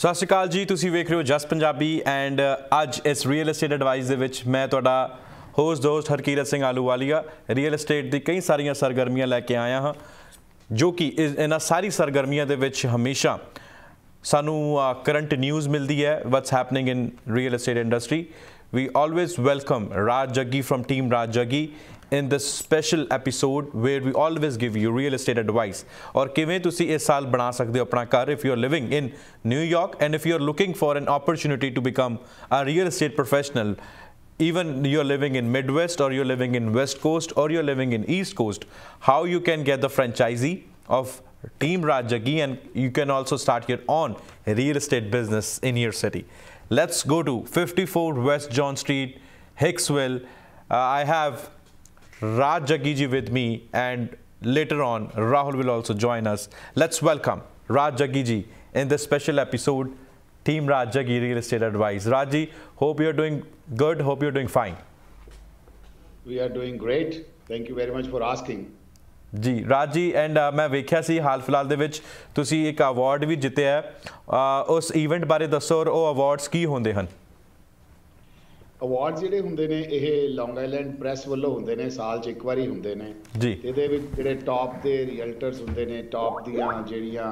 ਸਤਿ ਸ਼੍ਰੀ ਅਕਾਲ ਜੀ ਤੁਸੀਂ ਵੇਖ ਰਹੇ ਹੋ ਜਸ ਪੰਜਾਬੀ ਐਂਡ ਅੱਜ ਇਸ ਰੀਅਲ ਏਸਟੇਟ ਐਡਵਾਈਸ ਦੇ ਵਿੱਚ ਮੈਂ ਤੁਹਾਡਾ ਹੋਸਟ ਦੋਸਤ ਹਰਕੀਰਤ ਸਿੰਘ ਆਲੂਵਾਲੀਆ ਰੀਅਲ ਏਸਟੇਟ ਦੀ ਕਈ ਸਾਰੀਆਂ ਸਰਗਰਮੀਆਂ ਲੈ ਕੇ ਆਇਆ ਹਾਂ ਜੋ ਕਿ ਇਹਨਾਂ ਸਾਰੀ ਸਰਗਰਮੀਆਂ ਦੇ ਵਿੱਚ ਹਮੇਸ਼ਾ ਸਾਨੂੰ ਕਰੰਟ ਨਿਊਜ਼ ਮਿਲਦੀ ਹੈ what's happening in real estate industry ਵੀ always welcome Raj Jaggi firm team Raj Jaggi in this special episode where we always give you real estate advice or kivein tusi is saal bana sakde ho apna ghar if you are living in new york and if you are looking for an opportunity to become a real estate professional even you are living in midwest or you are living in west coast or you are living in east coast how you can get the franchisee of team Rajaji, and you can also start your own real estate business in your city let's go to 54 west john street hicksville uh, i have Raj Jagiji with me and later on Rahul will also join us. Let's welcome Raj Jagiji in this special episode Team Raj Jagi Real Estate Advice. Raji, hope you're doing good, hope you're doing fine. We are doing great. Thank you very much for asking. ਜੀ Raj ji and ਮੈਂ ਵੇਖਿਆ ਸੀ ਹਾਲ ਫਿਲਹਾਲ ਦੇ ਵਿੱਚ ਤੁਸੀਂ ਇੱਕ award ਵੀ ਜਿੱਤਿਆ ਉਸ ਇਵੈਂਟ ਬਾਰੇ ਦੱਸੋ ਔਰ ਉਹ ਅਵਾਰਡਸ ਕੀ ਹੁੰਦੇ ਹਨ ਅਵਾਰਡ ਜਿਹੜੇ ਹੁੰਦੇ ਨੇ ਇਹ ਲੌਂਗ ਆਈਲੈਂਡ ਪ੍ਰੈਸ ਵੱਲੋਂ ਹੁੰਦੇ ਨੇ ਸਾਲ 'ਚ ਇੱਕ ਵਾਰੀ ਹੁੰਦੇ ਨੇ ਜੀ ਇਹਦੇ ਵਿੱਚ ਜਿਹੜੇ ਟੌਪ ਦੇ ਰੀਅਲਟਰਸ ਹੁੰਦੇ ਨੇ ਟੌਪ ਦੀਆਂ ਜਿਹੜੀਆਂ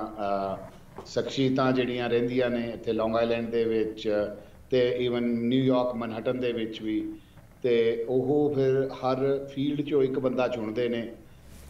ਸ਼ਖਸੀਅਤਾਂ ਜਿਹੜੀਆਂ ਰਹਿੰਦੀਆਂ ਨੇ ਇੱਥੇ ਲੌਂਗ ਆਈਲੈਂਡ ਦੇ ਵਿੱਚ ਤੇ ਇਵਨ ਨਿਊਯਾਰਕ ਮਨਹਟਨ ਦੇ ਵਿੱਚ ਵੀ ਤੇ ਉਹ ਫਿਰ ਹਰ ਫੀਲਡ 'ਚੋਂ ਇੱਕ ਬੰਦਾ ਚੁਣਦੇ ਨੇ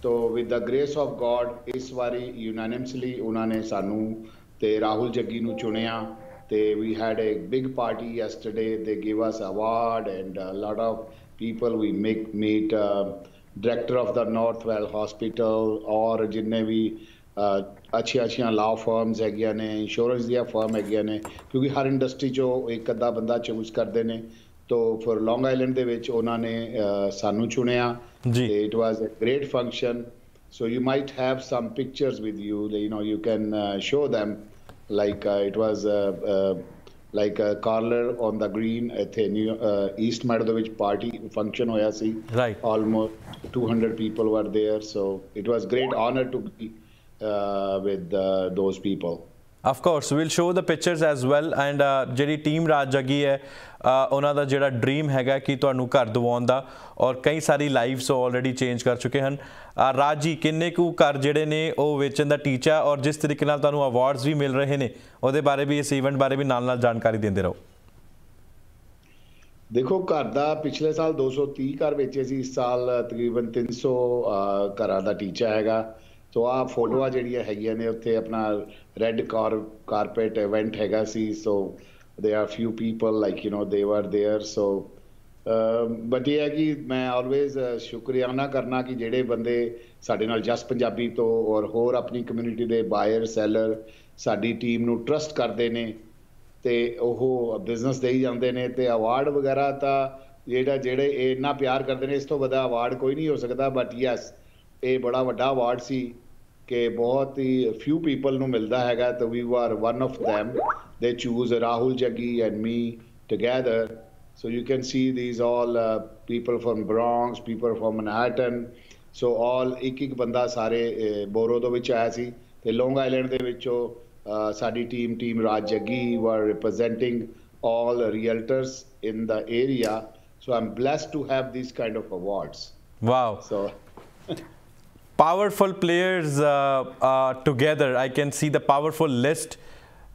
ਤੋ with the grace of God ਇਸ ਵਾਰੀ ਯੂਨਾਨਿਮਸਲੀ ਉਹਨਾਂ ਨੇ ਸਾਨੂੰ ਤੇ ਰਾਹੁਲ ਜੱਗੀ ਨੂੰ ਚੁਣਿਆ They we had a big party yesterday. They gave us award and a lot of people we make meet. Um, director of the Northwell Hospital or जितने भी uh, अच्छी law firms फर्म्स हैगिया insurance इंश्योरेंस दिया firm हैगिया ने ਕਿਉਂਕਿ ਹਰ industry 'ਚੋਂ ਇੱਕ ਅੱਧਾ ਬੰਦਾ ਚੂਜ਼ ਕਰਦੇ ਨੇ ਤੋ ਫਿਰ ਲੌਂਗ ਆਈਲੈਂਡ ਦੇ ਵਿੱਚ ਉਹਨਾਂ ਨੇ ਸਾਨੂੰ ਚੁਣਿਆ ਜੀ it was a great function so you might have some pictures with you you know you can uh, show them like uh, it was uh, uh, like a caller on the green at the new uh, East Mardovich party function Oyasi. Right. Almost 200 people were there. So it was great honor to be uh, with uh, those people. Of course we'll show the pictures as well and ਜਿਹੜੀ team Raj Jaggi ਹੈ ਉਹਨਾਂ ਦਾ ਜਿਹੜਾ dream ਹੈਗਾ ਕਿ ਤੁਹਾਨੂੰ ਘਰ ਦਵਾਉਣ ਦਾ ਔਰ ਕਈ ਸਾਰੀ ਲਾਈਫਸ ਆਲਰੇਡੀ ਚੇਂਜ ਕਰ ਚੁੱਕੇ ਹਨ ਰਾਜ ਜੀ ਕਿੰਨੇ ਕੁ ਘਰ ਜਿਹੜੇ ਨੇ ਉਹ ਵੇਚਣ ਦਾ ਟੀਚਾ ਔਰ ਜਿਸ ਤਰੀਕੇ ਨਾਲ ਤੁਹਾਨੂੰ ਅਵਾਰਡਸ ਵੀ ਮਿਲ ਰਹੇ ਨੇ ਉਹਦੇ ਬਾਰੇ ਵੀ ਇਸ ਇਵੈਂਟ ਬਾਰੇ ਵੀ ਨਾਲ-ਨਾਲ ਜਾਣਕਾਰੀ ਦਿੰਦੇ ਰਹੋ ਦੇਖੋ ਘਰ ਦਾ ਪਿਛਲੇ ਸਾਲ 230 ਘਰ ਵੇਚੇ ਸੀ ਇਸ ਸਾਲ ਤਕਰੀਬਨ 300 ਘਰਾਂ ਦਾ ਟੀਚਾ ਹੈਗਾ ਸੋ ਆ ਫੋਟੋਆਂ ਜਿਹੜੀਆਂ ਹੈਗੀਆਂ ਨੇ ਉੱਤੇ ਆਪਣਾ ਰੈੱਡ ਕਾਰ ਕਾਰਪੇਟ ਇਵੈਂਟ ਹੈਗਾ ਸੀ so they are few people like you know they were there so but ਇਹ ਹੈ ਕਿ ਮੈਂ ਆਲਵੇਜ਼ ਸ਼ੁਕਰੀਆਨਾ ਕਰਨਾ ਕਿ ਜਿਹੜੇ ਬੰਦੇ ਸਾਡੇ ਨਾਲ ਜਸ ਪੰਜਾਬੀ ਤੋਂ ਔਰ ਹੋਰ ਆਪਣੀ ਕਮਿਊਨਿਟੀ ਦੇ ਬਾਇਰ ਸੈਲਰ ਸਾਡੀ ਟੀਮ ਨੂੰ ਟਰਸਟ ਕਰਦੇ ਨੇ ਤੇ ਉਹ ਬਿਜ਼ਨਸ ਹੀ ਜਾਂਦੇ ਨੇ ਤੇ ਅਵਾਰਡ ਵਗੈਰਾ ਤਾਂ ਜਿਹੜਾ ਜਿਹੜੇ ਇਹ ਇੰਨਾ ਪਿਆਰ ਕਰਦੇ ਨੇ ਇਸ ਤੋਂ ਵੱਡਾ ਅਵਾਰਡ ਕੋਈ ਨਹੀਂ ਹੋ ਸਕਦਾ ਬਟ ਯੈਸ ਇਹ ਬੜਾ ਵੱਡਾ ਅਵਾਰਡ ਸੀ ਕਿ ਬਹੁਤ ਹੀ ਫਿਊ ਪੀਪਲ ਨੂੰ ਮਿਲਦਾ ਹੈਗਾ ਤਾਂ we are one of them they choose rahul jaggi and me together so you can see these all uh, people from bronx people from manhattan so all ਇੱਕ ਇੱਕ ਬੰਦਾ ਸਾਰੇ ਬੋਰੋ ਤੋਂ ਵਿੱਚ ਆਇਆ ਸੀ ਤੇ ਲੌਂਗ ਆਈਲੈਂਡ ਦੇ ਵਿੱਚੋਂ ਸਾਡੀ ਟੀਮ ਟੀਮ ਰਾਜ ਜੱਗੀ ਵਰ representing all realtors in the area. So I'm blessed to have these kind of awards. Wow. So powerful players uh, uh, together. I can see the powerful list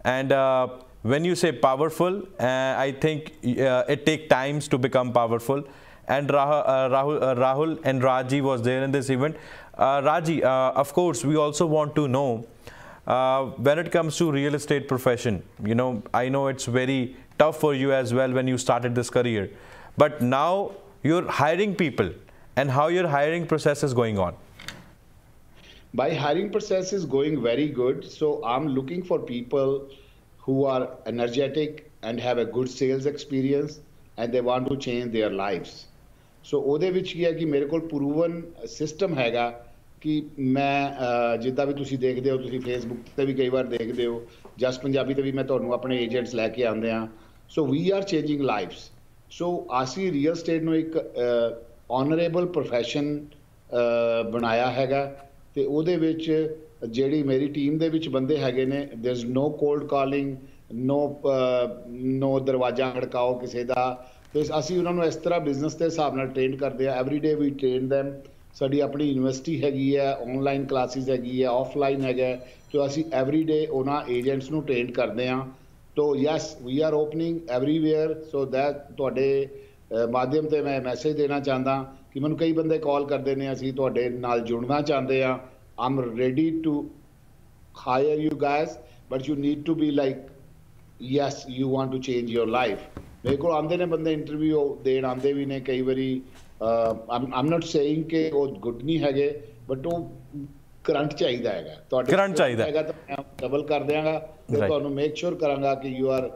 and uh, when you say powerful, I think it takes times to become powerful and Rah uh, Rahul, uh, Rahul, and Raji was there in this event. Uh, Raji, of course, we also want to know when it comes to real estate profession. You know, I know it's very tough for you as well when you started this career, but now you're hiring people and how your hiring process is going on. by hiring process is going very good so i'm looking for people who are energetic and have a good sales experience and they want to change their lives so ode vich ki hai ki mere kol proven system hai ga ki main jidda vi tusi dekhde ho tusi facebook te vi kai baar dekhde ho just punjabi te vi main tonu apne agents leke aunde ha so we are changing lives so asi real estate nu ek honorable profession banaya hai ga ਤੇ ਉਹਦੇ ਵਿੱਚ ਜਿਹੜੀ ਮੇਰੀ team ਦੇ ਵਿੱਚ ਬੰਦੇ ਹੈਗੇ ਨੇ there is no cold calling no no ਦਰਵਾਜ਼ਾ ਖੜਕਾਓ ਕਿਸੇ ਦਾ ਤੇ ਅਸੀਂ ਉਹਨਾਂ ਨੂੰ ਇਸ ਤਰ੍ਹਾਂ ਬਿਜ਼ਨਸ ਦੇ ਹਿਸਾਬ ਨਾਲ ਟ੍ਰੇਨ ਕਰਦੇ ਆ एवरीडे ਵੀ ਟ੍ਰੇਨ them ਸਾਡੀ ਆਪਣੀ ਯੂਨੀਵਰਸਿਟੀ ਹੈਗੀ ਹੈ ਆਨਲਾਈਨ ਕਲਾਸਿਸ ਹੈਗੀ ਹੈ ਆਫਲਾਈਨ ਹੈਗਾ ਤੇ ਅਸੀਂ एवरीडे ਉਹਨਾਂ ਏਜੰਟਸ ਨੂੰ ਟ੍ਰੇਨ ਕਰਦੇ ਆ ਤੋ yes we are opening everywhere so that ਤੁਹਾਡੇ ਮਾਧਿਅਮ ਤੇ ਮੈਂ ਮੈਸੇਜ ਦੇਣਾ ਚਾਹੁੰਦਾ ਕਿ ਮੈਨੂੰ ਕਈ ਬੰਦੇ ਕਾਲ ਕਰਦੇ ਨੇ ਅਸੀਂ ਤੁਹਾਡੇ ਨਾਲ ਜੁੜਨਾ ਚਾਹੁੰਦੇ ਆ I'm ready to hire you guys but you need to be like yes you want to change your life ਮੇਰੇ ਕੋਲ ਆਂਦੇ ਨੇ ਬੰਦੇ ਇੰਟਰਵਿਊ ਦੇਣ ਆਂਦੇ ਵੀ ਨੇ ਕਈ ਵਾਰੀ ਆਮ ਆਮ ਨਾਟ ਸੇਇੰਗ ਕਿ ਉਹ ਗੁੱਡ ਨਹੀਂ ਹੈਗੇ ਬਟ ਉਹ ਕਰੰਟ ਚਾਹੀਦਾ ਹੈਗਾ ਤੁਹਾਡੇ ਕਰੰਟ ਚਾਹੀਦਾ ਹੈਗਾ ਤਾਂ ਮੈਂ ਡਬਲ ਕਰ ਦਿਆਂਗਾ ਤੇ ਤੁਹਾਨੂੰ ਮੇਕ ਸ਼ੋਰ ਕਰਾਂਗਾ ਕਿ you are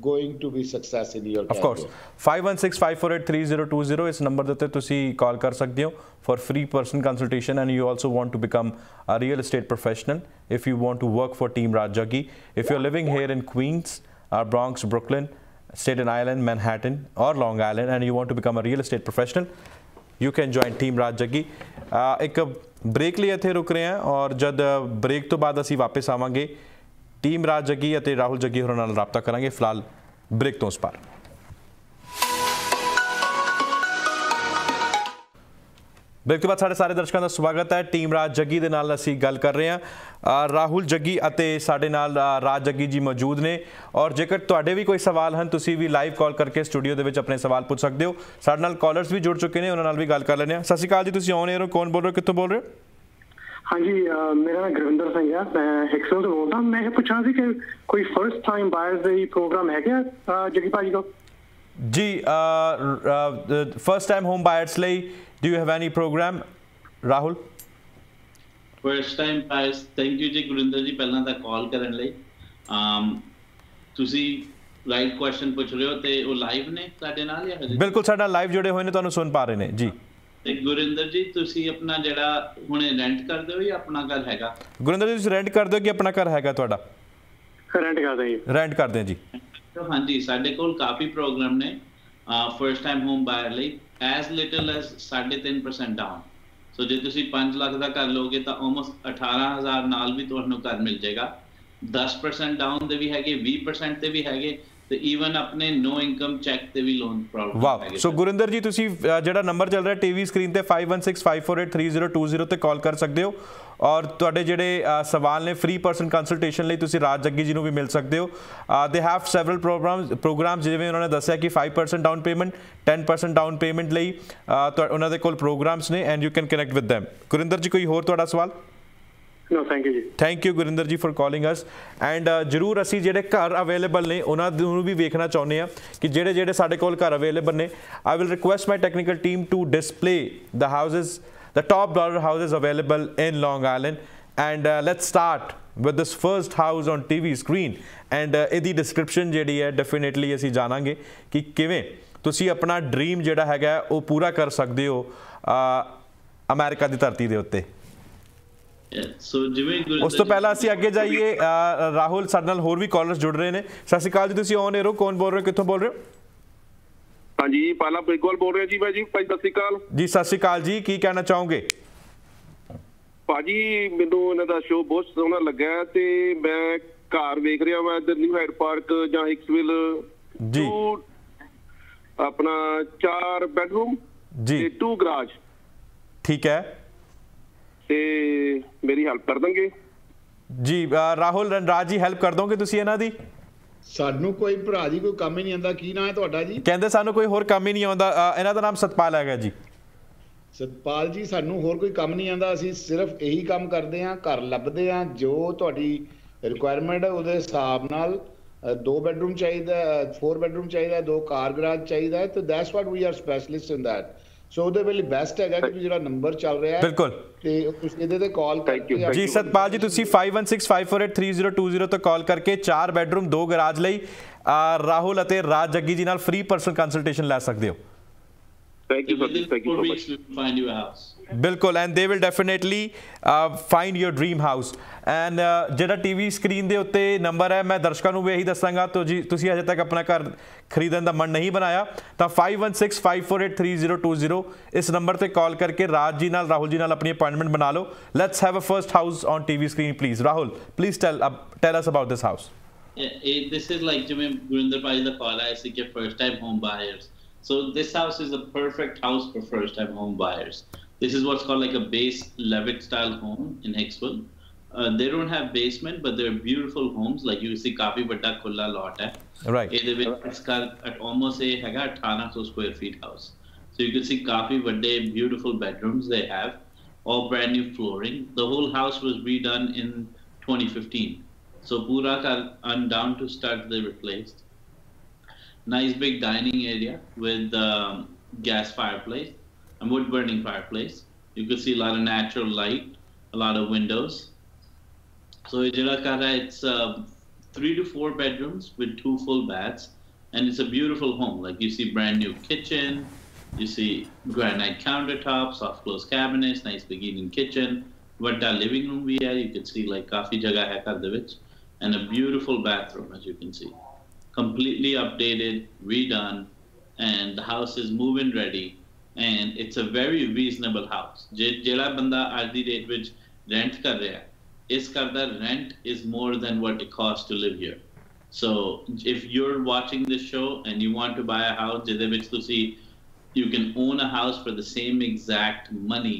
going to be success in your career. Of course. 5165483020 is number ਦੇ ਉੱਤੇ ਤੁਸੀਂ ਕਾਲ ਕਰ ਸਕਦੇ ਹੋ for free personal consultation and you also want to become a real estate professional if you want to work for Team Rajagi. If you're living here in Queens, or Bronx, Brooklyn, state Staten Island, Manhattan or Long Island and you want to become a real estate professional, you can join Team Rajagi. Uh, ਇੱਕ break ਲਈ ਇੱਥੇ ਰੁਕ ਰਹੇ ਹਾਂ ਔਰ ਜਦ break ਤੋਂ ਬਾਅਦ ਅਸੀਂ ਵਾਪਸ ਆਵਾਂਗੇ ਟੀਮ ਰਾਜ ਜੱਗੀ ਅਤੇ ਰਾਹੁਲ ਜੱਗੀ ਹੋਰਾਂ ਨਾਲ ਰਾਬਤਾ ਕਰਾਂਗੇ ਫਿਲਹਾਲ ਬ੍ਰੇਕ ਤੋਂ ਉਸ ਪਾਰ ਬ੍ਰੇਕ ਤੋਂ ਬਾਅਦ ਸਾਡੇ ਸਾਰੇ ਦਰਸ਼ਕਾਂ ਦਾ ਸਵਾਗਤ ਹੈ ਟੀਮ ਰਾਜ ਜੱਗੀ ਦੇ ਨਾਲ ਅਸੀਂ ਗੱਲ ਕਰ ਰਹੇ ਹਾਂ ਰਾਹੁਲ ਜੱਗੀ ਅਤੇ ਸਾਡੇ ਨਾਲ ਰਾਜ ਜੱਗੀ ਜੀ ਮੌਜੂਦ ਨੇ ਔਰ ਜੇਕਰ ਤੁਹਾਡੇ ਵੀ ਕੋਈ ਸਵਾਲ ਹਨ ਤੁਸੀਂ ਵੀ ਲਾਈਵ ਕਾਲ ਕਰਕੇ ਸਟੂਡੀਓ ਦੇ ਵਿੱਚ ਆਪਣੇ ਸਵਾਲ ਪੁੱਛ ਸਕਦੇ ਹੋ ਸਾਡੇ ਨਾਲ ਕਾਲਰਸ ਵੀ ਜੁੜ ਚੁੱਕੇ ਨੇ ਉਹਨਾਂ ਨਾਲ ਵੀ ਗੱਲ ਕਰ ਲੈਣੇ ਹਾਂ ਸਤਿ ਜੀ ਤੁਸੀਂ ਆਨ 에ਅਰ ਹੋ ਕੌਣ ਬੋਲ ਰਹੇ ਕਿੱਥੋਂ ਬੋਲ ਰਹੇ ਹੋ ਹਾਂਜੀ ਮੇਰਾ ਨਾਮ ਗੁਰਵਿੰਦਰ ਸਿੰਘ ਹੈ ਮੈਂ ਹਿਕਸਨ ਤੋਂ ਬੋਲਦਾ ਮੈਂ ਇਹ ਪੁੱਛਣਾ ਸੀ ਕਿ ਕੋਈ ਫਰਸਟ ਟਾਈਮ ਬਾਇਰਸ ਦੇ ਪ੍ਰੋਗਰਾਮ ਹੈਗਾ ਜਗੀ ਭਾਜੀ ਕੋ ਜੀ ਫਰਸਟ ਟਾਈਮ ਹੋਮ ਬਾਇਰਸ ਲਈ do you have any program Rahul first time buyers thank you ਜੀ ਗੁਰਿੰਦਰ ਜੀ ਪਹਿਲਾਂ ਤਾਂ ਕਾਲ ਕਰਨ ਲਈ ਅਮ ਤੁਸੀਂ ਲਾਈਵ ਕੁਐਸਚਨ ਪੁੱਛ ਰਹੇ ਹੋ ਤੇ ਉਹ ਲਾਈਵ ਨੇ ਸਾਡੇ ਨਾਲ ਜਾਂ ਬਿਲਕੁਲ ਸਾਡਾ ਲਾਈਵ ਜੁੜੇ ਹੋਏ ਨੇ ਤੁਹਾਨੂੰ ਸੁਣ ਪਾ ਰਹੇ ਨੇ ਜੀ ਤੇ ਗੁਰਿੰਦਰ ਜੀ ਤੁਸੀਂ ਆਪਣਾ ਜਿਹੜਾ ਹੁਣੇ ਰੈਂਟ ਕਰਦੇ ਹੋ ਜਾਂ ਆਪਣਾ ਘਰ ਹੈਗਾ ਗੁਰਿੰਦਰ ਜੀ ਤੁਸੀਂ ਰੈਂਟ ਕਰਦੇ ਹੋ ਕਿ ਆਪਣਾ ਘਰ ਹੈਗਾ ਤੁਹਾਡਾ ਰੈਂਟ ਕਰਦੇ ਜੀ ਰੈਂਟ ਕਰਦੇ ਹਾਂ ਜੀ ਹਾਂਜੀ ਸਾਡੇ ਕੋਲ ਕਾਫੀ ਪ੍ਰੋਗਰਾਮ ਨੇ ਫਰਸਟ ਟਾਈਮ ਹੋਮ ਬਾਇਰ ਲਈ as little as 3.5% down so ਜੇ ਤੁਸੀਂ 5 ਲੱਖ ਦਾ ਕਰ ਲੋਗੇ ਤਾਂ ਆਲਮੋਸਟ 18000 ਨਾਲ ਵੀ ਤੁਹਾਨੂੰ ਘਰ ਮਿਲ ਜਾਏਗਾ 10% ਡਾਊਨ ਦੇ ਵੀ ਹੈਗੇ 20% ਤੇ ਵੀ ਹੈਗੇ ਤੇ ਈਵਨ ਆਪਣੇ ਨੋ ਇਨਕਮ ਚੈੱਕ ਤੇ ਵੀ loan provide wow so Gurinder ji ਤੁਸੀਂ ਜਿਹੜਾ ਨੰਬਰ ਚੱਲ ਰਿਹਾ ਟੀਵੀ ਸਕਰੀਨ ਤੇ 5165483020 ਤੇ ਕਾਲ ਕਰ ਸਕਦੇ ਹੋ ਔਰ ਤੁਹਾਡੇ ਜਿਹੜੇ ਸਵਾਲ ਨੇ ਫ੍ਰੀ ਪਰਸਨ ਕੰਸਲਟੇਸ਼ਨ ਲਈ ਤੁਸੀਂ ਰਾਜ ਜੱਗੀ ਜੀ ਨੂੰ ਵੀ ਮਿਲ ਸਕਦੇ ਹੋ they have several programs programs ਜਿਵੇਂ ਉਹਨਾਂ ਨੇ ਦੱਸਿਆ ਕਿ 5% ਡਾਊਨ ਪੇਮੈਂਟ 10% ਡਾਊਨ ਪੇਮੈਂਟ ਲਈ ਉਹਨਾਂ ਦੇ ਕੋਲ ਪ੍ਰੋਗਰਾਮਸ ਨੇ and you can connect with them Gurinder ji ਕੋਈ ਹੋਰ ਤੁਹਾਡਾ ਸਵਾਲ ਜੀ ਨੋ ਥੈਂਕ ਯੂ ਜੀ thank you Gurinder ji for calling us and ਜਰੂਰ ਅਸੀਂ ਜਿਹੜੇ ਘਰ ਅਵੇਲੇਬਲ ਨੇ ਉਹਨਾਂ ਨੂੰ ਵੀ ਵੇਖਣਾ ਚਾਹੁੰਦੇ ਆ ਕਿ ਜਿਹੜੇ ਜਿਹੜੇ ਸਾਡੇ ਕੋਲ ਘਰ ਅਵੇਲੇਬਲ ਨੇ I will request my technical team to display the houses the top dollar houses available in Long Island. And let's uh, let's start with this first house on TV screen. And uh, ਇਹਦੀ description ਜਿਹੜੀ ਹੈ definitely ਅਸੀਂ ਜਾਣਾਂਗੇ ਕਿ ਕਿਵੇਂ ਤੁਸੀਂ ਆਪਣਾ dream ਜਿਹੜਾ ਹੈਗਾ ਉਹ ਪੂਰਾ ਕਰ ਸਕਦੇ ਹੋ ਅਮਰੀਕਾ ਦੀ ਧਰਤੀ ਦੇ ਉੱਤੇ ਸੋ ਜਿਵੇਂ ਉਸ ਤੋਂ ਪਹਿਲਾਂ ਅਸੀਂ ਅੱਗੇ ਜਾਈਏ ਰਾਹੁਲ ਸਰਨਲ ਨਾਲ ਹੋਰ ਵੀ ਕਾਲਰਸ ਜੁੜ ਰਹੇ ਨੇ ਸਤਿ ਸ਼੍ਰੀ ਅਕਾਲ ਜੀ ਤੁਸੀਂ ਔਨ 에ਰੋ ਕੌਣ ਬੋਲ ਰਹੇ ਹੋ ਕਿੱਥੋਂ ਬੋਲ ਰਹੇ ਹੋ ਹਾਂਜੀ ਪਾਲਾ ਬ੍ਰਿਗਵਾਲ ਬੋਲ ਰਿਹਾ ਜੀ ਭਾਈ ਜੀ ਭਾਈ ਸਤਿ ਸ਼੍ਰੀ ਅਕਾਲ ਜੀ ਸਤਿ ਸ਼੍ਰੀ ਅਕਾਲ ਜੀ ਕੀ ਕਹਿਣਾ ਚਾਹੋਗੇ ਭਾਜੀ ਮੈਨੂੰ ਇਹਨਾਂ ਦਾ ਸ਼ੋਅ ਬਹੁਤ ਸੋਹਣਾ ਲੱਗਾ ਤੇ ਮੈਂ ਘਰ ਵੇਖ ਰਿਹਾ ਮੈਂ ਇਧਰ ਨਿਊ ਹੈਡ ਪਾਰਕ ਜਾਂ ਹਿਕਸਵਿਲ ਜੀ ਆਪਣਾ 4 ਬੈਡਰੂਮ ਜੀ 2 ਗਰਾਜ ਠੀਕ ਹੈ ਤੇ ਮੇਰੀ ਹੈਲਪ ਕਰ ਦੋਗੇ ਜੀ ਰਾਹੁਲ ਰਣਰਾਜ ਜੀ ਹੈਲਪ ਕਰ ਦੋਗੇ ਤੁਸੀਂ ਇਹਨਾਂ ਦੀ ਸਾਨੂੰ ਕੋਈ ਭਰਾ ਜੀ ਕੋਈ ਕੰਮ ਹੀ ਨਹੀਂ ਆਉਂਦਾ ਕੀ ਨਾਮ ਹੈ ਤੁਹਾਡਾ ਜੀ ਕਹਿੰਦੇ ਸਾਨੂੰ ਕੋਈ ਹੋਰ ਕੰਮ ਹੀ ਨਹੀਂ ਆਉਂਦਾ ਇਹਨਾਂ ਦਾ ਨਾਮ ਸਤਪਾਲ ਹੈਗਾ ਜੀ ਸਤਪਾਲ ਜੀ ਸਾਨੂੰ ਹੋਰ ਕੋਈ ਕੰਮ ਨਹੀਂ ਆਉਂਦਾ ਅਸੀਂ ਸਿਰਫ ਇਹੀ ਕੰਮ ਕਰਦੇ ਆਂ ਘਰ ਲੱਭਦੇ ਆਂ ਜੋ ਤੁਹਾਡੀ ਰਿਕੁਆਇਰਮੈਂਟ ਹੈ ਉਹਦੇ ਹਿਸਾਬ ਨਾਲ ਦੋ ਬੈਡਰੂਮ ਚਾਹੀਦਾ ਫੋਰ ਬੈਡਰੂਮ ਚਾਹੀਦਾ ਦੋ ਕਾਰ ਗਰਾਜ ਚਾਹੀਦਾ ਤੇ that's what we are specialist in that so ਉਹਦੇ ਲਈ ਬੈਸਟ ਹੈਗਾ ਕਿ ਜਿਹੜਾ ਨੰਬਰ ਚੱਲ ਰਿਹਾ ਹੈ ਬਿਲਕੁਲ ਤੇ ਤੁਸੀਂ ਇਹਦੇ ਤੇ ਕਾਲ ਕਰਕੇ ਜੀ ਸਤਪਾਲ ਜੀ ਤੁਸੀਂ 5165483020 ਤੇ ਕਾਲ ਕਰਕੇ 4 ਬੈਡਰੂਮ 2 ਗਰਾਜ ਲਈ ਰਾਹੁਲ ਅਤੇ ਰਾਜ ਜੱਗੀ ਜੀ ਨਾਲ ਫ੍ਰੀ ਪਰਸਨਲ ਕੰਸਲਟੇਸ਼ਨ ਲੈ ਸਕਦੇ ਹੋ thank you sir thank you so much find you house ਬਿਲਕੁਲ and they will definitely find your dream house and ਜਿਹੜਾ ਟੀਵੀ ਸਕਰੀਨ ਦੇ ਉੱਤੇ ਨੰਬਰ ਹੈ ਮੈਂ ਦਰਸ਼ਕਾਂ ਨੂੰ ਵੀ ਇਹੀ ਦੱਸਾਂਗਾ ਤੋ ਜੀ ਤੁਸੀਂ ਅਜੇ ਤੱਕ ਆਪਣਾ ਘਰ ਖਰੀਦਣ ਦਾ ਮਨ ਨਹੀਂ ਬਣਾਇਆ ਤਾਂ 5165483020 ਇਸ ਨੰਬਰ ਤੇ ਕਾਲ ਕਰਕੇ ਰਾਜ ਜੀ ਨਾਲ ਰਾਹੁਲ ਜੀ ਨਾਲ ਆਪਣੀ ਅਪਾਇੰਟਮੈਂਟ ਬਣਾ ਲਓ let's have a first house on TV screen please Rahul please tell tell us about this house ਇਹ ਦਿਸ ਇਜ਼ ਲਾਈਕ ਜਿਵੇਂ ਗੁਰਿੰਦਰ ਭਾਈ ਦਾ ਕਾਲ ਆਇਆ ਸੀ ਕਿ first time home buyers so this house is a perfect house for first time home buyers This is what's called like a base Levitt style home in Hicksville. Uh, they don't have basement, but they're beautiful homes. Like you see, काफी बड़ा kulla lot है. Right. It's ਵਿੱਚ at almost a ਹੈਗਾ 800 square feet house. So you can see काफी बड़े beautiful bedrooms they have, all brand new flooring. The whole house was redone in 2015. So pura and down to start they replaced. Nice big dining area with um, gas fireplace a wood burning fireplace. You could see a lot of natural light, a lot of windows. So Ijirakara, it's uh, three to four bedrooms with two full baths, and it's a beautiful home. Like you see brand new kitchen, you see granite countertops, soft close cabinets, nice big eating kitchen. What the living room we are, you can see like coffee jaga hai which, and a beautiful bathroom as you can see. Completely updated, redone, and the house is move-in ready and it's a very reasonable house ਜਿਹੜਾ ਬੰਦਾ ਅੱਜ ਦੀ date which rent ਕਰ ਰਿਹਾ ਇਸ ਘਰ rent is more than what it costs to live here so if you're watching this show and you want to buy a house ਜਿਹਦੇ ਵਿੱਚ ਤੁਸੀਂ you can own a house for the same exact money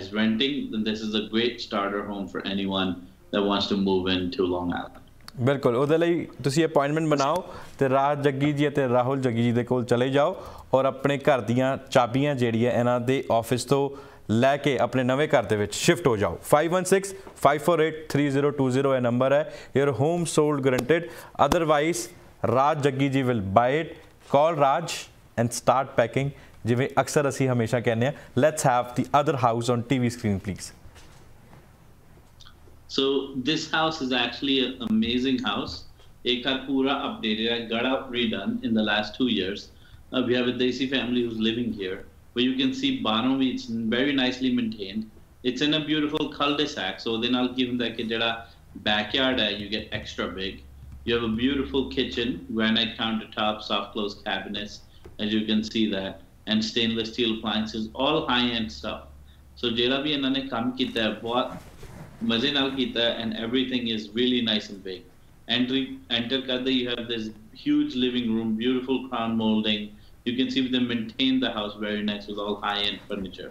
as renting then this is a great starter home for anyone that wants to move into long island ਬਿਲਕੁਲ ਉਹਦੇ ਲਈ ਤੁਸੀਂ appointment ਬਣਾਓ ਤੇ ਰਾਜ ਜੱਗੀ ਜੀ ਅਤੇ ਰਾਹੁਲ ਜੱਗੀ ਜੀ ਦੇ ਕੋਲ ਚਲੇ ਜਾਓ ਔਰ ਆਪਣੇ ਘਰ ਦੀਆਂ ਚਾਬੀਆਂ ਜਿਹੜੀਆਂ ਇਹਨਾਂ ਦੇ ਆਫਿਸ ਤੋਂ ਲੈ ਕੇ ਆਪਣੇ ਨਵੇਂ ਘਰ ਦੇ ਵਿੱਚ ਸ਼ਿਫਟ ਹੋ ਜਾਓ 5165483020 ਇਹ ਨੰਬਰ ਹੈ your home sold guaranteed otherwise Raj Jaggi ji will buy it call Raj and start packing ਜਿਵੇਂ ਅਕਸਰ ਅਸੀਂ ਹਮੇਸ਼ਾ ਕਹਿੰਦੇ ਆ let's have the other house on TV screen please So this house is actually an amazing house. Ek har updated. I got out redone in the last two years. Uh, we have a Desi family who's living here. Where you can see Banovi, it's very nicely maintained. It's in a beautiful cul-de-sac. So then I'll give them that ਜਿਹੜਾ backyard uh, you get extra big. You have a beautiful kitchen, granite countertop, soft close cabinets, as you can see that, and stainless steel appliances, all high-end stuff. So jera bhi ਇਹਨਾਂ ne kam ਕੀਤਾ Mazin Al Kita, and everything is really nice and big. Entering, enter Kadda, you have this huge living room, beautiful crown molding. You can see they maintain the house very nice with all high end furniture.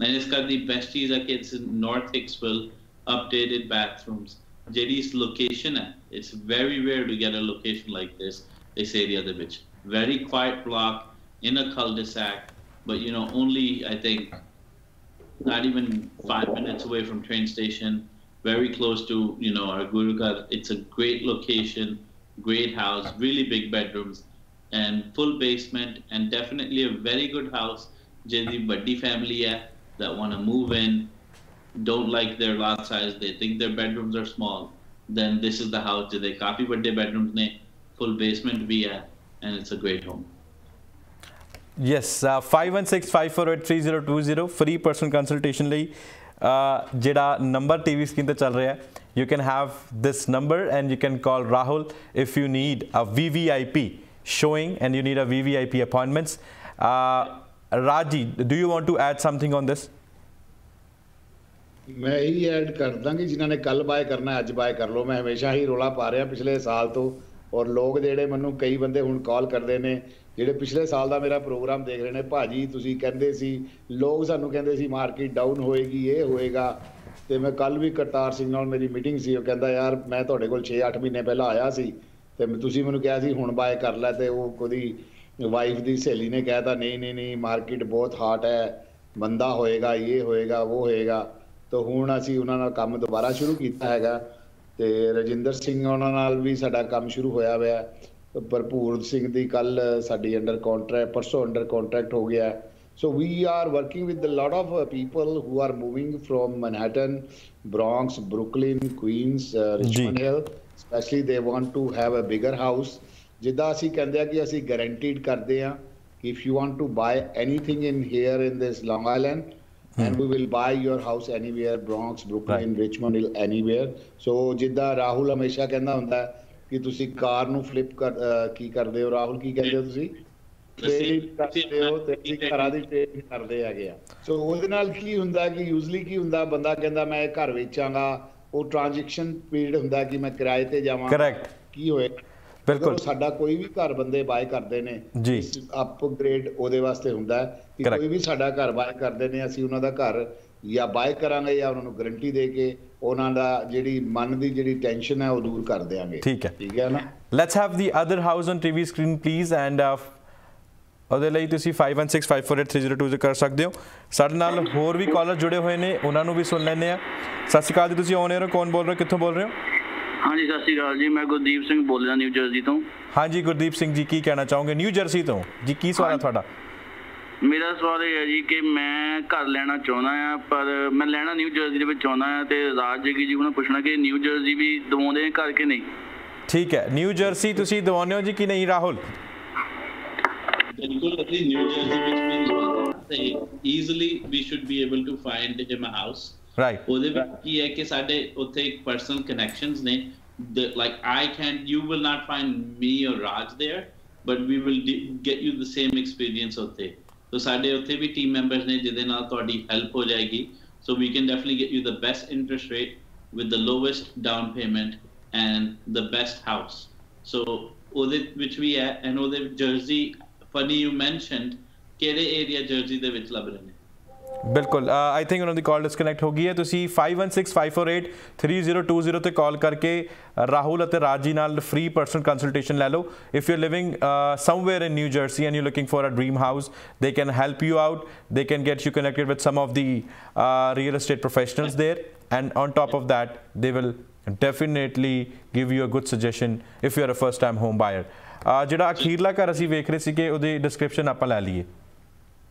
And it's got the best cheese kids in North Hicksville, updated bathrooms. JD's location, it's very rare to get a location like this, they say the other bitch. Very quiet block in a cul de sac, but you know, only I think not even five minutes away from train station, very close to you know our Gurukul. It's a great location, great house, really big bedrooms, and full basement, and definitely a very good house. Jedi Baddi family that want to move in, don't like their lot size, they think their bedrooms are small. Then this is the house. They copy birthday bedrooms, ne full basement, be and it's a great home. Yes 5165483020 free personal consultation ਲਈ ਜਿਹੜਾ number TV screen ਤੇ ਚੱਲ ਰਿਹਾ ਹੈ you can have this number and you can call Rahul if you need a VVIP showing and you need a VVIP appointments. Uh, Raji, do you want to add something on this? ਮੈਂ ਇਹ ਵੀ add ਕਰ ਦਾਂਗੇ ਜਿਨ੍ਹਾਂ ਨੇ ਕੱਲ bye ਕਰਨਾ ਅੱਜ bye ਕਰ ਲਓ ਮੈਂ ਹਮੇਸ਼ਾ ਹੀ ਰੋਲਾ ਪਾ ਰਿਹਾ ਪਿਛਲੇ ਸਾਲ ਤੋਂ ਔਰ ਲੋਕ ਜਿਹੜੇ ਮੈਨੂੰ ਕਈ ਬੰਦੇ ਹੁਣ ਕਾਲ ਕਰਦੇ ਨੇ ਜਿਹੜੇ ਪਿਛਲੇ ਸਾਲ ਦਾ ਮੇਰਾ ਪ੍ਰੋਗਰਾਮ ਦੇਖ ਰਹੇ ਨੇ ਭਾਜੀ ਤੁਸੀਂ ਕਹਿੰਦੇ ਸੀ ਲੋਕ ਸਾਨੂੰ ਕਹਿੰਦੇ ਸੀ ਮਾਰਕੀਟ ਡਾਊਨ ਹੋਏਗੀ ਇਹ ਹੋਏਗਾ ਤੇ ਮੈਂ ਕੱਲ ਵੀ ਕਰਤਾਰ ਸਿੰਘ ਨਾਲ ਮੇਰੀ ਮੀਟਿੰਗ ਸੀ ਉਹ ਕਹਿੰਦਾ ਯਾਰ ਮੈਂ ਤੁਹਾਡੇ ਕੋਲ 6-8 ਮਹੀਨੇ ਪਹਿਲਾਂ ਆਇਆ ਸੀ ਤੇ ਤੁਸੀਂ ਮੈਨੂੰ ਕਿਹਾ ਸੀ ਹੁਣ ਬਾਏ ਕਰ ਲੈ ਤੇ ਉਹ ਕੋਈ ਵਾਈਫ ਦੀ ਸਹੇਲੀ ਨੇ ਕਹਿਤਾ ਨਹੀਂ ਨਹੀਂ ਨਹੀਂ ਮਾਰਕੀਟ ਬਹੁਤ ਹਾਟ ਹੈ ਬੰਦਾ ਹੋਏਗਾ ਇਹ ਹੋਏਗਾ ਉਹ ਹੋਏਗਾ ਤਾਂ ਹੁਣ ਅਸੀਂ ਉਹਨਾਂ ਨਾਲ ਕੰਮ ਦੁਬਾਰਾ ਸ਼ੁਰੂ ਕੀਤਾ ਹੈਗਾ ਤੇ ਰਜਿੰਦਰ ਸਿੰਘ ਉਹਨਾਂ ਨਾਲ ਵੀ ਸਾਡਾ ਕੰਮ ਸ਼ੁਰੂ ਹੋਇਆ ਹੋਇਆ ਭਰਪੂਰ ਸਿੰਘ ਦੀ ਕੱਲ ਸਾਡੀ ਅੰਡਰ ਕੰਟਰੈਕਟ ਪਰਸੋਂ ਅੰਡਰ ਕੰਟਰੈਕਟ ਹੋ ਗਿਆ so we are working with a lot of people who are moving from from Bronx Brooklyn Queens Richmond Hill specially they want to have a bigger house ਜਿੱਦਾਂ ਅਸੀਂ ਕਹਿੰਦੇ ਆ ਕਿ ਅਸੀਂ guaranteed ਕਰਦੇ ਆ ਕਿ if you want to buy anything in here in this Long Island and we will buy your house anywhere Bronx Brooklyn Richmond Hill anywhere so ਜਿੱਦਾਂ ਰਾਹੁਲ ਹਮੇਸ਼ਾ ਕਹਿੰਦਾ ਹੁੰਦਾ ਹੈ ਕਿ ਤੁਸੀਂ ਕਾਰ ਨੂੰ ਫਲਿੱਪ ਕਰ ਕੀ ਕਰਦੇ ਹੋ ਰਾਹੁਲ ਕੀ ਕਹਿੰਦੇ ਹੋ ਤੁਸੀਂ ਟ੍ਰੇਲਿੰਗ ਕਰਦੇ ਹੋ ਤੇ ਜੀ ਘਰਾਂ ਦੀ ਟ੍ਰੇਲਿੰਗ ਕਰਦੇ ਆਗੇ ਆ ਸੋ ਉਹਦੇ ਨਾਲ ਕੀ ਹੁੰਦਾ ਕਿ ਯੂਜ਼ਲੀ ਕੀ ਹੁੰਦਾ ਬੰਦਾ ਕਹਿੰਦਾ ਮੈਂ ਇਹ ਘਰ ਵੇਚਾਂਗਾ ਉਹ ਟ੍ਰਾਂਜੈਕਸ਼ਨ ਪੀਰੀਅਡ ਹੁੰਦਾ ਕਿ ਮੈਂ ਕਿਰਾਏ ਤੇ ਜਾਵਾਂ ਕਰੈਕਟ ਕੀ ਹੋਏ ਬਿਲਕੁਲ ਸਾਡਾ ਕੋਈ ਵੀ ਘਰ ਬੰਦੇ ਬਾਏ ਕਰਦੇ ਨੇ ਜੀ ਅਪਗ੍ਰੇਡ ਉਹਦੇ ਵਾਸਤੇ ਹੁੰਦਾ ਕਿ ਕੋਈ ਵੀ ਸਾਡਾ ਘਰ ਬਾਏ ਕਰਦੇ ਨੇ ਅਸੀਂ ਉਹਨਾਂ ਦਾ ਘਰ ਜਾਂ ਬਾਏ ਕਰਾਂਗੇ ਜਾਂ ਉਹਨਾਂ ਨੂੰ ਗਾਰੰਟੀ ਦੇ ਕੇ ਉਹਨਾਂ ਦਾ ਜਿਹੜੀ ਮਨ ਦੀ ਜਿਹੜੀ ਟੈਨਸ਼ਨ ਹੈ ਉਹ ਦੂਰ ਕਰ ਦੇਵਾਂਗੇ ਠੀਕ ਹੈ ਠੀਕ ਹੈ ਨਾ let's have the other house on TV screen please and ਉਹਦੇ ਲਈ ਤੁਸੀਂ 5165483020 ਕਰ ਸਕਦੇ ਹੋ ਸਾਡੇ ਨਾਲ ਹੋਰ ਵੀ ਕਾਲਰ ਜੁੜੇ ਹੋਏ ਨੇ ਉਹਨਾਂ ਨੂੰ ਵੀ ਸੁਣ ਲੈਣੇ ਆ ਸਤਿ ਸ਼੍ਰੀ ਅਕਾਲ ਜੀ ਤੁਸੀਂ ਆਨ ਹੋ ਕੌਣ ਬੋਲ ਰਹੇ ਹੋ ਕਿੱਥੋਂ ਬੋਲ ਰਹੇ ਹੋ ਹਾਂਜੀ ਸਤਿ ਸ਼੍ਰੀ ਅਕਾਲ ਜੀ ਮੈਂ ਗੁਰਦੀਪ ਸਿੰਘ ਬੋਲ ਰਿਹਾ ਨਿਊ ਜਰਸੀ ਤੋਂ ਹਾਂਜੀ ਗੁਰਦੀਪ ਸਿੰਘ ਜੀ ਕੀ ਕਹਿਣਾ ਚਾਹੋਗੇ ਨਿਊ ਜਰਸੀ ਤੋਂ ਜੀ ਕੀ ਸਵਾਲ ਹੈ ਤੁਹਾਡਾ ਮੇਰਾ ਸਵਾਲ ਇਹ ਹੈ ਜੀ ਕਿ ਮੈਂ ਘਰ ਲੈਣਾ ਚਾਹੁੰਦਾ ਆ ਪਰ ਮੈਂ ਲੈਣਾ ਨਿਊ ਜਰਸੀ ਦੇ ਵਿੱਚ ਚਾਹੁੰਦਾ ਆ ਤੇ ਰਾਜ ਜਗੀ ਜੀ ਉਹਨਾਂ ਪੁੱਛਣਾ ਕਿ ਨਿਊ ਜਰਸੀ ਵੀ ਦਵਾਉਂਦੇ ਆ ਘਰ ਕਿ ਨਹੀਂ ਠੀਕ ਹੈ ਨਿਊ ਜਰਸੀ ਤੁਸੀਂ ਦਵਾਉਂਦੇ ਹੋ ਜੀ ਕਿ ਨਹੀਂ ਰਾਹੁਲ ਬਿਲਕੁਲ ਅਸੀਂ ਨਿਊ ਜਰਸੀ ਵਿੱਚ ਵੀ ਦਵਾਉਂਦੇ ਹਾਂ easily we should be able to find him a house right ਉਹਦੇ ਵਿੱਚ ਕੀ ਹੈ ਕਿ ਸਾਡੇ ਉੱਥੇ ਇੱਕ ਪਰਸਨਲ ਕਨੈਕਸ਼ਨਸ ਨੇ like I can you will not find me or Raj there but we will get you the same experience ਉੱਥੇ ਸੋ ਸਾਡੇ ਉੱਥੇ ਵੀ ਟੀਮ ਮੈਂਬਰਸ ਨੇ ਜਿਹਦੇ ਨਾਲ ਤੁਹਾਡੀ ਹੈਲਪ ਹੋ ਜਾਏਗੀ so we can definitely get you the best interest rate with the lowest down payment and the best house so ਉਹਦੇ ਵਿੱਚ ਵੀ ਹੈ ਐਂਡ ਉਹਦੇ ਜਰਸੀ ਫਨੀ ਯੂ ਮੈਂਸ਼ਨਡ ਕਿਹੜੇ ਏਰੀਆ ਜਰਸੀ ਦੇ ਵਿੱਚ ਲੱਭ ਰਹੇ ਨੇ ਬਿਲਕੁਲ ਆਈ ਥਿੰਕ ਉਹਨਾਂ ਦੀ ਕਾਲ ਡਿਸਕਨੈਕਟ ਹੋ ਗਈ ਹੈ ਤੁਸੀਂ 5165483020 ਤੇ ਕਾਲ ਕਰਕੇ ਰਾਹੁਲ ਅਤੇ ਰਾਜ ਜੀ ਨਾਲ ਫ੍ਰੀ ਪਰਸਨਲ ਕੰਸਲਟੇਸ਼ਨ ਲੈ ਲਓ if you are living somewhere in New Jersey and you looking for a dream house they can help you out they can get you connected with some of the real estate professionals there and on top of that they will definitely give you a good suggestion if you are a first time home buyer ਜਿਹੜਾ ਅਖੀਰਲਾ ਘਰ ਅਸੀਂ ਵੇਖ ਰਹੇ ਸੀਗੇ ਉਹਦੀ description ਆਪਾਂ ਲੈ ਲਈਏ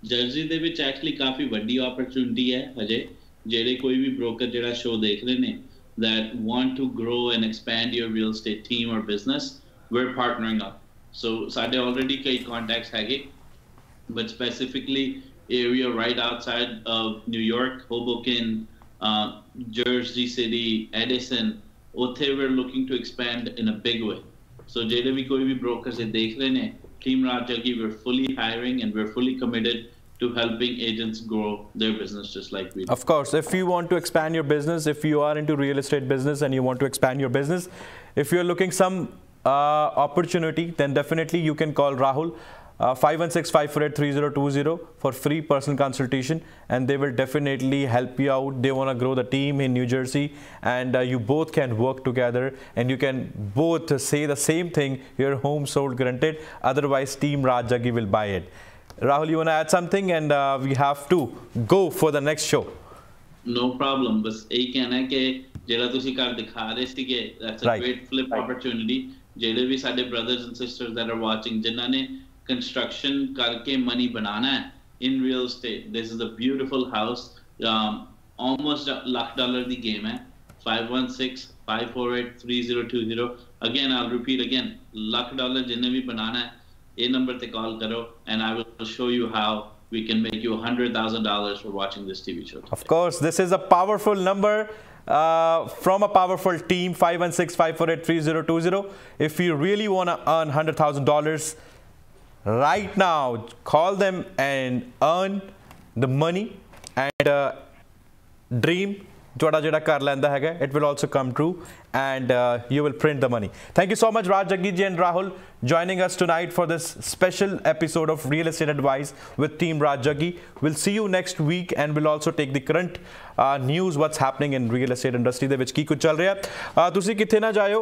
ਜਰਜੀ ਦੇ ਵਿੱਚ ਐਕਚੁਅਲੀ ਕਾਫੀ ਵੱਡੀ ਓਪਰਚ्युनिटी ਹੈ ਹਜੇ ਜਿਹੜੇ ਕੋਈ ਵੀ ਬ੍ਰੋਕਰ ਜਿਹੜਾ ਸ਼ੋਅ ਦੇਖ ਰਹੇ ਨੇ that want to grow and expand your real estate team or business we're partnering up so ਸਾਡੇ already ਕਈ contacts ਹੈਗੇ but specifically area right outside of New York Hoboken uh, Jersey City Edison ਉੱਥੇ we're looking to expand in a big way so ਜਿਹੜੇ ਵੀ ਕੋਈ ਵੀ brokers ਇਹ ਦੇਖ ਰਹੇ ਨੇ Team Rajagi, we're fully hiring and we're fully committed to helping agents grow their business just like we do. Of course, if you want to expand your business, if you are into real estate business and you want to expand your business, if you're looking some uh, opportunity, then definitely you can call Rahul. 516-548-3020 uh, for free personal consultation and they will definitely help you out. They want to grow the team in New Jersey and uh, you both can work together and you can both say the same thing, your home sold granted, otherwise Team Rajagi will buy it. Rahul, you want to add something and uh, we have to go for the next show. No problem. Just ਇਹ ਕਹਿਣਾ ਹੈ ਕਿ ਜਿਹੜਾ ਤੁਸੀਂ ਘਰ ਦਿਖਾ ਰਹੇ ਸੀਗੇ that's a great flip opportunity ਜਿਹੜੇ ਵੀ ਸਾਡੇ ਬ੍ਰਦਰਸ construction karke money बनाना है real estate. This is a beautiful house. House um, almost lakh dollar दी गेम है 516-548-3020 again I'll repeat again Lakh dollar जिन्हें भी बनाना है number नंबर पे call करो and I will show you how we can make you $100,000 for watching this TV show. Today. Of course, this is a powerful number uh, from a powerful team, 516-548-3020. If you really want to earn $100,000, right now call them and earn the money and uh, dream It will also come true. and uh, you will print the money. Thank you so much, Raj Jagiji and Rahul, joining us tonight for this special episode of Real Estate Advice with Team Raj Jaggi. We'll see you next week, and we'll also take the current uh, news, what's happening in real estate industry, the which keep chal raha. Tusi kithe na jayo,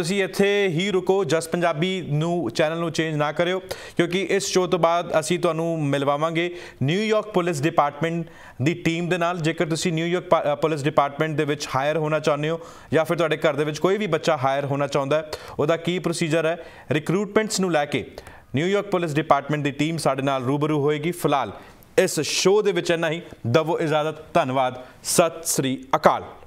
tusi yathe hi ruko. Just Punjabi nu channel nu change na kareyo, kyunki is show to baad asi to anu milvamange New York Police Department the team de naal. Jekar tusi New York Police Department de which hire hona chahne ho, ya fir to ਘਰ ਦੇ ਵਿੱਚ ਕੋਈ ਵੀ ਬੱਚਾ hire ਹੋਣਾ ਚਾਹੁੰਦਾ ਹੈ ਉਹਦਾ ਕੀ procedure ਹੈ ਰਿਕਰੂਟਮੈਂਟਸ ਨੂੰ ਲੈ ਕੇ ਨਿਊਯਾਰਕ ਪੁਲਿਸ ਡਿਪਾਰਟਮੈਂਟ ਦੀ ਟੀਮ ਸਾਡੇ ਨਾਲ ਰੂਬਰੂ ਹੋਏਗੀ ਫਿਲਹਾਲ ਇਸ ਸ਼ੋਅ ਦੇ ਵਿੱਚ ਇੰਨਾ ਹੀ ਦਵੋ ਇਜਾਜ਼ਤ ਧੰਨਵਾਦ ਸਤਿ ਸ੍ਰੀ ਅਕਾਲ